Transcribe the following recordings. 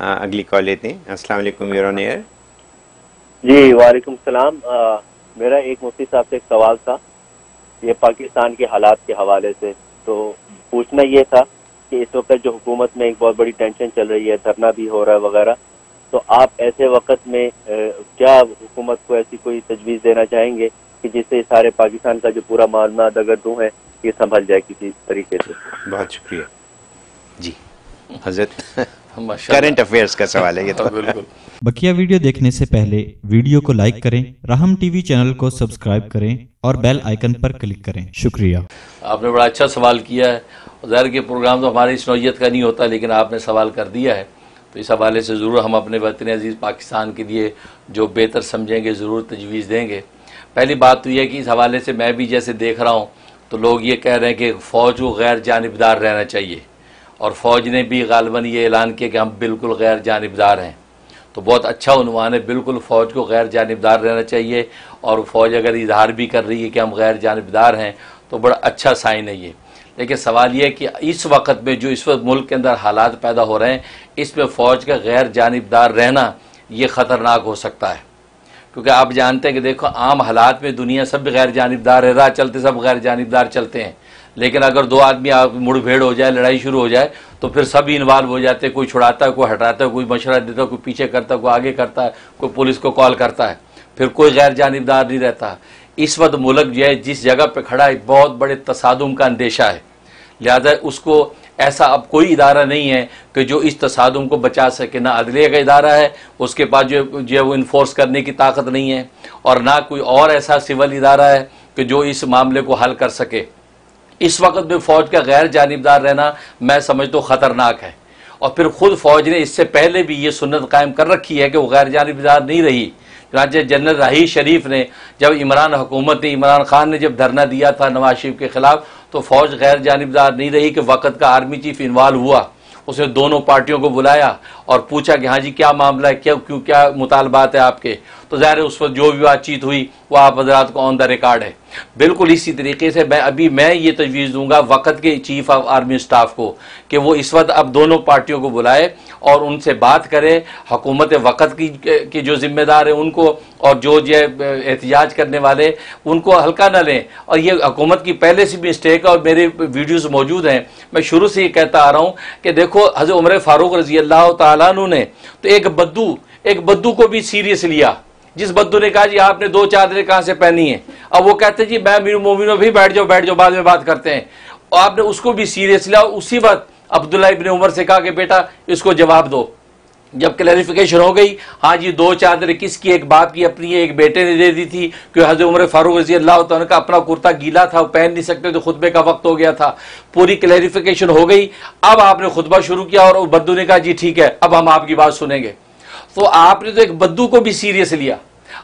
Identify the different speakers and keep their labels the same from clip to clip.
Speaker 1: اگلی کال لیتے ہیں۔ السلام علیکم یور ایئر۔
Speaker 2: جی وعلیکم السلام۔ میرا ایک مفتی صاحب سے ایک سوال تھا۔ یہ پاکستان کے حالات کے حوالے سے۔ تو پوچھنا یہ تھا کہ اس وقت جو حکومت میں ایک بہت بڑی ٹینشن چل رہی ہے دھرنا بھی ہو رہا ہے وغیرہ تو آپ ایسے وقت میں کیا حکومت کو ایسی کوئی تجویز دینا چاہیں گے کہ جس سے سارے پاکستان کا جو پورا معاملات اگر دوں ہے یہ سنبھل جائے کسی طریقے سے؟
Speaker 1: بہت شکریہ۔ جی حضرت۔ کرنٹ افیئرس کا سوال ہے یہ تو۔ بالکل۔
Speaker 3: بکیا ویڈیو دیکھنے سے پہلے ویڈیو کو لائک کریں رحم ٹی وی چینل کو سبسکرائب کریں اور بیل آئیکن پر کلک کریں۔ شکریہ۔
Speaker 4: آپ نے بڑا اچھا سوال کیا ہے۔ ظاہر کے پروگرام تو ہماری اس نوعیت کا نہیں ہوتا لیکن آپ نے سوال کر دیا ہے۔ تو اس حوالے سے ضرور ہم اپنے وطن عزیز پاکستان کے لیے جو بہتر سمجھیں گے ضرور تجویز دیں گے۔ پہلی بات تو یہ ہے کہ اس حوالے سے میں بھی جیسے دیکھ رہا ہوں تو لوگ یہ کہہ رہے ہیں کہ فوج کو غیر جانبدار رہنا چاہیے۔ اور فوج نے بھی غالباً یہ اعلان کیا کہ ہم بالکل غیر جانبدار ہیں۔ تو بہت اچھا عنوان ہے، بالکل فوج کو غیر جانبدار رہنا چاہیے۔ اور فوج اگر اظہار بھی کر رہی ہے کہ ہم غیر جانبدار ہیں، تو بڑا اچھا سائن ہے یہ۔ لیکن سوال یہ ہے کہ اس وقت میں جو اس وقت ملک کے اندر حالات پیدا ہو رہے ہیں، اس میں فوج کا غیر جانبدار رہنا یہ خطرناک ہو سکتا ہے۔ کیونکہ آپ جانتے ہیں کہ دیکھو، عام حالات میں دنیا سب غیر جانبدار ہے، راہ چلتے سب غیر جانبدار چلتے ہیں۔ لیکن اگر دو آدمی آپ مڑ بھیڑ ہو جائے، لڑائی شروع ہو جائے، تو پھر سب انوالو ہو جاتے ہیں، کوئی چھڑاتا ہے، کوئی ہٹاتا ہے، کوئی مشورہ دیتا ہے، کوئی پیچھے کرتا ہے، کوئی آگے کرتا ہے، کوئی پولیس کو کال کرتا ہے۔ پھر کوئی غیر جانبدار نہیں رہتا۔ اس وقت ملک جو ہے، جس جگہ پہ کھڑا ہے، بہت بڑے تصادم کا اندیشہ ہے۔ لہذا اس کو ایسا اب کوئی ادارہ نہیں ہے کہ جو اس تصادم کو بچا سکے۔ نہ عدلیہ کا ادارہ ہے، اس کے پاس جو جو ہے وہ انفورس کرنے کی طاقت نہیں ہے۔ اور نہ کوئی اور ایسا سول ادارہ ہے کہ جو اس معاملے کو حل کر سکے۔ اس وقت میں فوج کا غیر جانبدار رہنا میں سمجھتا ہوں خطرناک ہے۔ اور پھر خود فوج نے اس سے پہلے بھی یہ سنت قائم کر رکھی ہے کہ وہ غیر جانبدار نہیں رہی۔ چنانچہ جنرل راہی شریف نے جب عمران حکومت نے، عمران خان نے جب دھرنا دیا تھا نواز شریف کے خلاف، تو فوج غیر جانبدار نہیں رہی کہ وقت کا آرمی چیف انوالو ہوا۔ اس نے دونوں پارٹیوں کو بلایا۔ اور پوچھا کہ ہاں جی کیا معاملہ ہے؟ کیا کیوں کیا مطالبات ہیں آپ کے؟ تو ظاہر ہے اس وقت جو بھی بات چیت ہوئی، وہ آپ حضرات کو آن دا ریکارڈ ہے۔ بالکل اسی طریقے سے میں ابھی میں یہ تجویز دوں گا وقت کے چیف آف آرمی سٹاف کو کہ وہ اس وقت اب دونوں پارٹیوں کو بلائے اور ان سے بات کرے، حکومت وقت کی جو ذمہ دار ہیں ان کو اور جو جو احتجاج کرنے والے ان کو ہلکا نہ لیں۔ اور یہ حکومت کی پہلے سے مسٹیک ہے اور میرے ویڈیوز موجود ہیں۔ میں شروع سے یہ کہتا آ رہا ہوں کہ دیکھو، حضرت عمر فاروق رضی اللہ تعالیٰ عنہ نے تو ایک بدو ایک بدو کو بھی سیریس لیا۔ جس بدو نے کہا جی آپ نے دو چادریں کہاں سے پہنی ہیں؟ اب وہ کہتے جی میں میرے مومنوں بھی بیٹھ جاؤ بیٹھ جاؤ، بعد میں بات کرتے ہیں۔ اور آپ نے اس کو بھی سیریس لیا۔ اسی وقت عبداللہ ابن عمر سے کہا کہ بیٹا اس کو جواب دو۔ جب کلیریفیکیشن ہو گئی ہاں جی دو چادریں کس کی؟ ایک باپ کی اپنی ایک بیٹے نے دے دی تھی کہ حضرت عمر فاروق رضی اللہ تعالیٰ کا اپنا کرتا گیلا تھا، وہ پہن نہیں سکتے تو خطبے کا وقت ہو گیا تھا۔ پوری کلیریفیکیشن ہو گئی۔ اب آپ نے خطبہ شروع کیا اور بدو نے کہا جی ٹھیک ہے، اب ہم آپ کی بات سنیں گے۔ تو آپ نے تو ایک بدو کو بھی سیریس لیا۔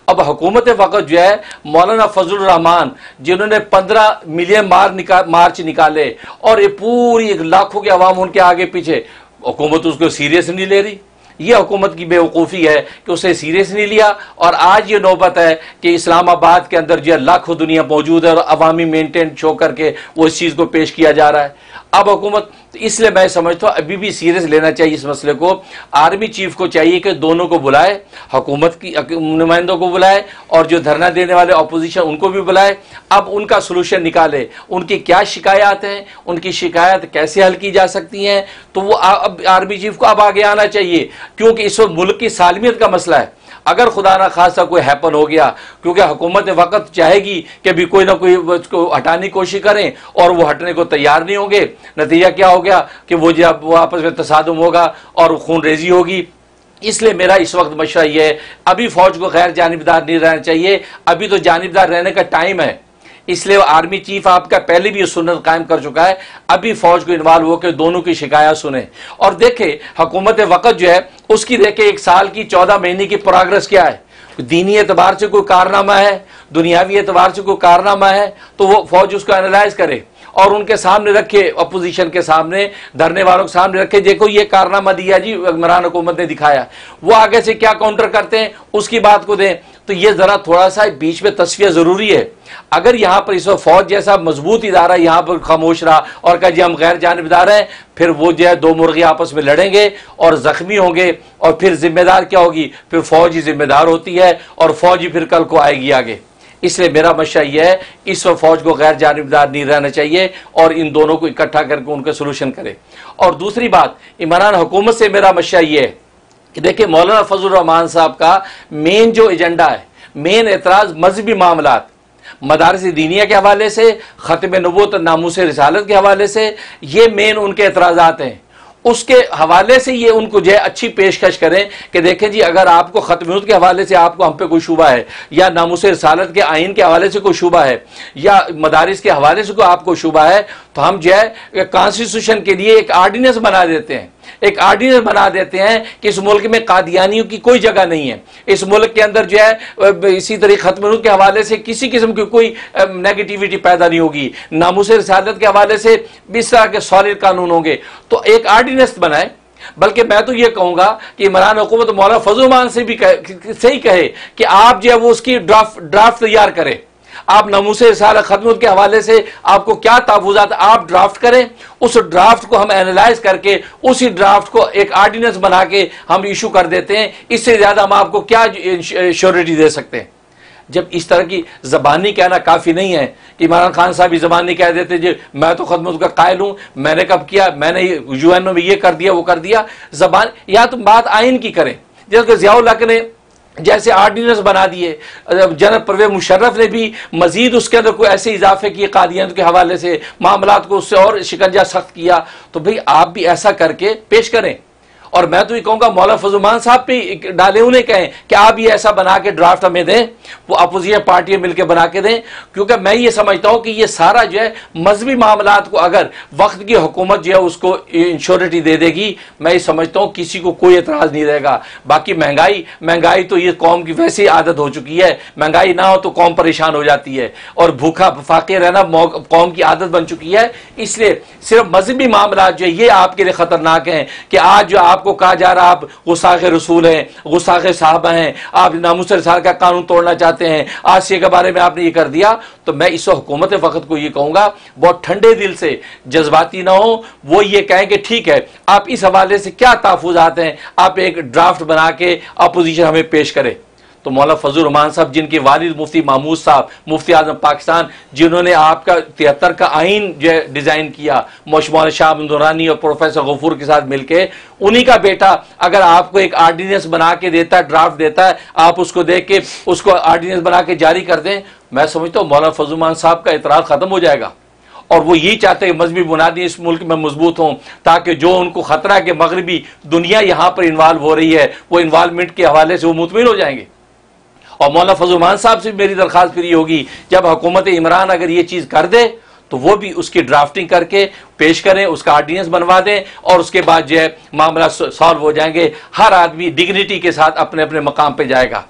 Speaker 4: اب حکومت وقت جو ہے، مولانا فضل الرحمان، جنہوں نے پندرہ ملین مار مارچ نکالے اور یہ پوری ایک لاکھوں کے عوام ان کے آگے پیچھے، حکومت اس کو سیریس نہیں لے رہی۔ یہ حکومت کی بے وقوفی ہے کہ اسے سیریس نہیں لیا اور آج یہ نوبت ہے کہ اسلام آباد کے اندر جو لاکھوں دنیا موجود ہے اور عوامی مینٹین شو کر کے وہ اس چیز کو پیش کیا جا رہا ہے۔ اب حکومت اس لیے میں سمجھتا ہوں ابھی بھی سیریس لینا چاہیے اس مسئلے کو۔ آرمی چیف کو چاہیے کہ دونوں کو بلائے، حکومت کی، نمائندوں کو بلائے اور جو دھرنا دینے والے اپوزیشن ان کو بھی بلائے۔ اب ان کا سلوشن نکالے۔ ان کی کیا شکایات ہیں؟ ان کی شکایت کیسے حل کی جا سکتی ہیں؟ تو وہ اب آرمی چیف کو اب آگے آنا چاہیے۔ کیونکہ اس وقت ملک کی سالمیت کا مسئلہ ہے۔ اگر خدا نہ خاصا کوئی ہیپن ہو گیا، کیونکہ حکومت وقت چاہے گی کہ بھی کوئی نہ کوئی اس کو ہٹانے کی کوشش کریں اور وہ ہٹنے کو تیار نہیں ہوں گے۔ نتیجہ کیا ہو گیا کہ وہ جی جب وہ آپس میں تصادم ہوگا اور خون ریزی ہوگی۔ اس لیے میرا اس وقت مشورہ یہ ہے، ابھی فوج کو غیر جانبدار نہیں رہنا چاہیے، ابھی تو جانبدار رہنے کا ٹائم ہے۔ اس لیے آرمی چیف آپ کا پہلے بھی یہ سنت قائم کر چکا ہے، ابھی فوج کو انوالو ہو کے دونوں کی شکایات سنیں۔ اور دیکھیں، حکومت وقت جو ہے، اس کی دیکھیں، ایک سال کی چودہ مہینے کی پروگرس کیا ہے۔ دینی اعتبار سے کوئی کارنامہ ہے؟ دنیاوی اعتبار سے کوئی کارنامہ ہے؟ تو وہ فوج اس کو انالائز کرے۔ اور ان کے سامنے رکھے اپوزیشن کے سامنے، دھرنے والوں کے سامنے رکھے۔ دیکھو، یہ کارنامہ دیا جی عمران حکومت نے دکھایا۔ وہ آگے سے کیا کاؤنٹر کرتے ہیں؟ اس کی بات کو دیں۔ تو یہ ذرا تھوڑا سا بیچ میں تصویر ضروری ہے۔ اگر یہاں پر اس وقت فوج جیسا مضبوط ادارہ یہاں پر خاموش رہا اور کہا جی ہم غیر جانبدار ہیں، پھر وہ جو ہے دو مرغی آپس میں لڑیں گے اور زخمی ہوں گے اور پھر ذمہ دار کیا ہوگی؟ پھر فوج ہی ذمہ دار ہوتی ہے اور فوج ہی پھر کل کو آئے گی آگے۔ اس لیے میرا مشہ یہ ہے، اس وقت فوج کو غیر جانبدار نہیں رہنا چاہیے اور ان دونوں کو اکٹھا کر کے ان کا سلوشن کرے۔ اور دوسری بات عمران حکومت سے میرا مشہ یہ ہے کہ دیکھیں مولانا فضل الرحمان صاحب کا مین جو ایجنڈا ہے مین اعتراض مذہبی معاملات، مدارس دینیا کے حوالے سے، ختم نبوت ناموس رسالت کے حوالے سے، یہ مین ان کے اعتراضات ہیں۔ اس کے حوالے سے یہ ان کو جو ہے اچھی پیشکش کریں کہ دیکھیں جی اگر آپ کو ختم کے حوالے سے آپ کو ہم پہ کوئی شعبہ ہے، یا ناموس رسالت کے آئین کے حوالے سے کوئی شعبہ ہے، یا مدارس کے حوالے سے کوئی آپ کو شعبہ ہے، تو ہم جو ہے کانسٹیٹیوشن کے لیے ایک آرڈیننس بنا دیتے ہیں۔ ایک آرڈیننس بنا دیتے ہیں کہ اس ملک میں قادیانیوں کی کوئی جگہ نہیں ہے۔ اس ملک کے اندر جو ہے، اسی طریقے ختم کے حوالے سے کسی قسم کی کوئی نیگیٹیوٹی پیدا نہیں ہوگی۔ ناموس رسالت کے حوالے سے اس طرح کے سالڈ قانون ہوں گے۔ تو ایک آرڈیننس بنائے بلکہ میں تو یہ کہوں گا کہ عمران حکومت مولانا فضل مان سے بھی صحیح کہے کہ آپ جو ہے وہ اس کی ڈرافٹ تیار کریں۔ آپ نموس رسالہ خدمت کے حوالے سے آپ کو کیا تحفظات آپ ڈرافٹ کریں، اس ڈرافٹ کو ہم اینالائز کر کے، اسی ڈرافٹ کو ایک آرڈیننس بنا کے ہم ایشو کر دیتے ہیں۔ اس سے زیادہ ہم آپ کو کیا شیورٹی دے سکتے ہیں؟ جب اس طرح کی زبانی کہنا کافی نہیں ہے کہ عمران خان صاحب بھی زبانی کہہ دیتے جی میں تو خدمت کا قائل ہوں، میں نے کب کیا، میں نے یو این او میں یہ کر دیا، وہ کر دیا۔ زبان، یا تم بات آئین کی کریں۔ جیسے کہ ضیاء الحق نے جیسے آرڈیننس بنا دیے جنرل پرویز مشرف نے بھی مزید اس کے اندر کوئی ایسے اضافے کیے قادیت کے حوالے سے، معاملات کو اس سے اور شکنجہ سخت کیا۔ تو بھئی آپ بھی ایسا کر کے پیش کریں۔ اور میں تو یہ کہوں گا مولا فضلمان صاحب پہ ڈالے انہیں کہیں کہ آپ یہ ایسا بنا کے ڈرافٹ ہمیں دیں، وہ اپوزیشن پارٹیاں مل کے بنا کے دیں، کیونکہ میں یہ سمجھتا ہوں کہ یہ سارا جو ہے مذہبی معاملات کو اگر وقت کی حکومت جو ہے اس کو انشورٹی دے دے گی، میں یہ سمجھتا ہوں کسی کو کوئی اعتراض نہیں رہے گا۔ باقی مہنگائی مہنگائی تو یہ قوم کی ویسی عادت ہو چکی ہے، مہنگائی نہ ہو تو قوم پریشان ہو جاتی ہے۔ اور بھوکا فاقے رہنا قوم کی عادت بن چکی ہے۔ اس لیے صرف مذہبی معاملات جو ہے یہ آپ کے لیے خطرناک ہیں کہ آج جو آپ کو کہا جا رہا آپ غساخ رسول ہیں غساخ صحابہ ہیں، آپ ناموس رسال کا قانون توڑنا چاہتے ہیں، آسیہ کے بارے میں آپ نے یہ کر دیا، تو میں اس حکومت وقت کو یہ کہوں گا، بہت ٹھنڈے دل سے جذباتی نہ ہو وہ یہ کہیں کہ ٹھیک ہے، آپ اس حوالے سے کیا تحفظات ہیں، آپ ایک ڈرافٹ بنا کے اپوزیشن ہمیں پیش کرے تو مولا فضل الرحمان صاحب، جن کے والد مفتی محمود صاحب، مفتی اعظم پاکستان، جنہوں نے آپ کا تہتر کا آئین جو ہے ڈیزائن کیا مولانا شاہ دورانی اور پروفیسر غفور کے ساتھ مل کے، انہی کا بیٹا اگر آپ کو ایک آرڈیننس بنا کے دیتا ہے، ڈرافٹ دیتا ہے، آپ اس کو دیکھ کے اس کو آرڈیننس بنا کے جاری کر دیں، میں سمجھتا ہوں مولانا فضل الرحمان صاحب کا اعتراض ختم ہو جائے گا۔ اور وہ یہی چاہتے ہیں کہ مذہبی بنیادی اس ملک میں مضبوط ہوں، تاکہ جو ان کو خطرہ ہے کہ مغربی دنیا یہاں پر انوالو ہو رہی ہے، وہ انوالومنٹ کے حوالے سے وہ مطمئن ہو جائیں گے۔ اور مولانا فضلمان صاحب سے میری درخواست پھر یہ ہوگی، جب حکومت عمران اگر یہ چیز کر دے، تو وہ بھی اس کی ڈرافٹنگ کر کے پیش کریں، اس کا آرڈیننس بنوا دیں اور اس کے بعد جو ہے معاملہ سالو ہو جائیں گے۔ ہر آدمی ڈگنیٹی کے ساتھ اپنے اپنے مقام پہ جائے گا۔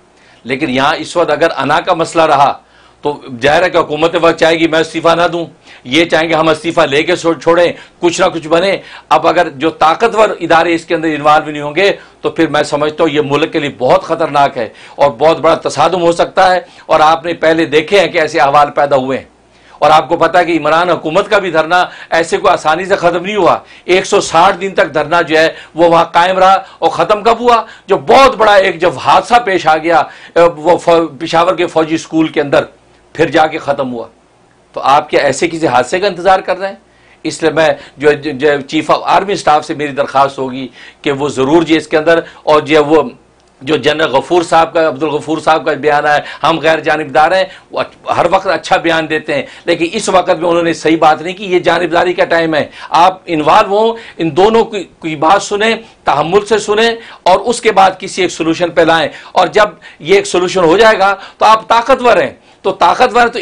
Speaker 4: لیکن یہاں اس وقت اگر انا کا مسئلہ رہا تو ظاہر ہے کہ حکومت وقت چاہے گی میں استعفیٰ نہ دوں۔ یہ چاہیں گے ہم استعفیٰ لے کے چھوڑیں، کچھ نہ کچھ بنے۔ اب اگر جو طاقتور ادارے اس کے اندر انوالو نہیں ہوں گے، تو پھر میں سمجھتا ہوں یہ ملک کے لیے بہت خطرناک ہے اور بہت بڑا تصادم ہو سکتا ہے۔ اور آپ نے پہلے دیکھے ہیں کہ ایسے احوال پیدا ہوئے ہیں۔ اور آپ کو پتا ہے کہ عمران حکومت کا بھی دھرنا ایسے کوئی آسانی سے ختم نہیں ہوا۔ ایک سو ساٹھ دن تک دھرنا جو ہے، وہ وہاں قائم رہا اور ختم کب ہوا؟ جو بہت بڑا ایک جب حادثہ پیش آ گیا وہ پشاور کے فوجی اسکول کے اندر۔ پھر جا کے ختم ہوا۔ تو آپ کیا ایسے کسی حادثے کا انتظار کر رہے ہیں؟ اس لیے میں جو چیف آف آرمی سٹاف سے میری درخواست ہوگی کہ وہ ضرور جی اس کے اندر اور جو وہ جو جنرل غفور صاحب کا، عبد الغفور صاحب کا بیان ہے ہم غیر جانبدار ہیں، وہ ہر وقت اچھا بیان دیتے ہیں، لیکن اس وقت میں انہوں نے صحیح بات نہیں کی، یہ جانبداری کا ٹائم ہے۔ آپ انوالو ہوں، ان دونوں کی بات سنیں، تحمل سے سنیں، اور اس کے بعد کسی ایک سلوشن پہ لائیں۔ اور جب یہ ایک سلوشن ہو جائے گا تو آپ طاقتور ہیں۔ تو طاقتور تو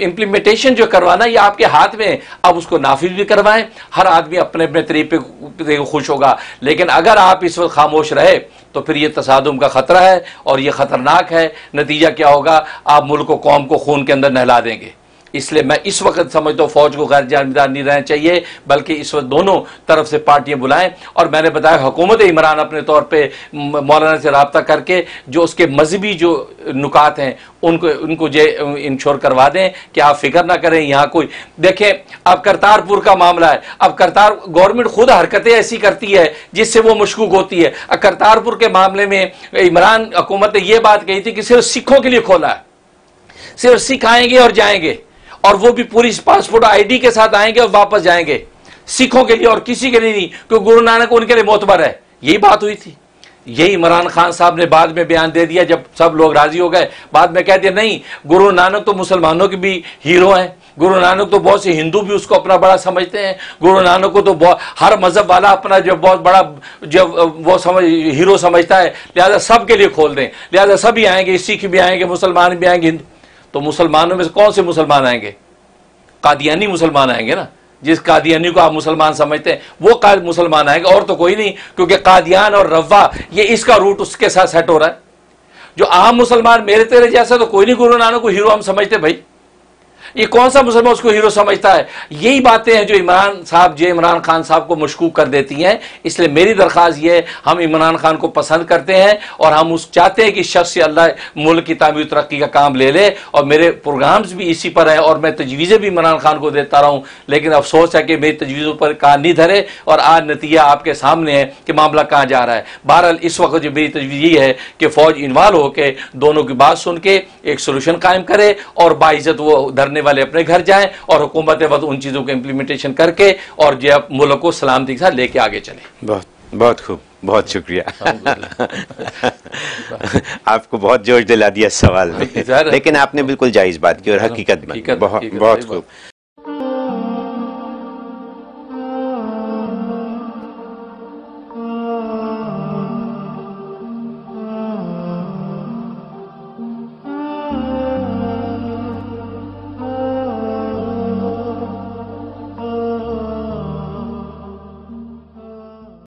Speaker 4: امپلیمنٹیشن جو کروانا یہ آپ کے ہاتھ میں اب اس کو نافذ بھی کروائیں۔ ہر آدمی اپنے اپنے طریقے خوش ہوگا۔ لیکن اگر آپ اس وقت خاموش رہے، تو پھر یہ تصادم کا خطرہ ہے اور یہ خطرناک ہے۔ نتیجہ کیا ہوگا؟ آپ ملک و قوم کو خون کے اندر نہلا دیں گے۔ اس لیے میں اس وقت سمجھتا ہوں فوج کو غیر جانبدار نہیں رہنا چاہیے، بلکہ اس وقت دونوں طرف سے پارٹیاں بلائیں۔ اور میں نے بتایا حکومت عمران اپنے طور پہ مولانا سے رابطہ کر کے جو اس کے مذہبی جو نکات ہیں، ان کو ان کو انشور کروا دیں کہ آپ فکر نہ کریں، یہاں کوئی دیکھیں، اب کرتارپور کا معاملہ ہے۔ اب کرتار گورنمنٹ خود حرکتیں ایسی کرتی ہے جس سے وہ مشکوک ہوتی ہے۔ اب کرتارپور کے معاملے میں عمران حکومت نے یہ بات کہی تھی کہ صرف سکھوں کے لیے کھولا ہے۔ صرف سکھ آئیں گے اور جائیں گے۔ اور وہ بھی پوری پاسپورٹ آئی ڈی کے ساتھ آئیں گے اور واپس جائیں گے۔ سکھوں کے لیے اور کسی کے لیے نہیں، کیونکہ گرو نانک ان کے لیے معتبر ہے۔ یہی بات ہوئی تھی۔ یہی عمران خان صاحب نے بعد میں بیان دے دیا جب سب لوگ راضی ہو گئے۔ بعد میں کہہ دیا، نہیں، گرو نانک تو مسلمانوں کے بھی ہیرو ہیں۔ گرو نانک تو بہت سے ہندو بھی اس کو اپنا بڑا سمجھتے ہیں۔ گرو نانک کو تو ہر مذہب والا اپنا جو بہت بڑا جب وہ سمجھ ہیرو سمجھتا ہے۔ لہٰذا سب کے لیے کھول دیں۔ لہٰذا سبھی آئیں گے سکھ بھی آئیں گے، مسلمان بھی آئیں گے، ہندو تو مسلمانوں میں سے کون سے مسلمان آئیں گے؟ قادیانی مسلمان آئیں گے نا؟ جس قادیانی کو آپ مسلمان سمجھتے ہیں، وہ مسلمان آئیں گے، اور تو کوئی نہیں، کیونکہ قادیان اور روا، یہ اس کا روٹ اس کے ساتھ سیٹ ہو رہا ہے۔ جو عام مسلمان میرے تیرے جیسا تو کوئی نہیں، گرو نانک کو ہیرو ہم سمجھتے بھائی۔ یہ کون سا مسلمان اس کو ہیرو سمجھتا ہے؟ یہی باتیں ہیں جو عمران صاحب، جو عمران خان صاحب کو مشکوک کر دیتی ہیں۔ اس لیے میری درخواست یہ ہے، ہم عمران خان کو پسند کرتے ہیں اور ہم اس چاہتے ہیں کہ شخص سے اللہ ملک کی تعمیر ترقی کا کام لے لے اور میرے پروگرامز بھی اسی پر ہیں اور میں تجویزیں بھی عمران خان کو دیتا رہا ہوں۔ لیکن افسوس ہے کہ میری تجویزوں پر کان نہیں دھرے اور آج نتیجہ آپ کے سامنے ہے کہ معاملہ کہاں جا رہا ہے۔ بہرحال اس وقت جو میری تجویز یہ ہے کہ فوج انوالو ہو کے دونوں کی بات سن کے ایک سولوشن قائم کرے اور باعزت وہ دھرنے والے اپنے گھر جائیں اور حکومت وقت ان چیزوں کو امپلیمنٹیشن کر کے اور جو ملک کو سلامتی کے ساتھ لے کے آگے چلے
Speaker 1: بہت بہت خوب بہت شکریہ۔ آپ کو بہت جوش دلا دیا سوال میں۔ لیکن آپ نے بالکل جائز بات کی اور حقیقت بہت خوب۔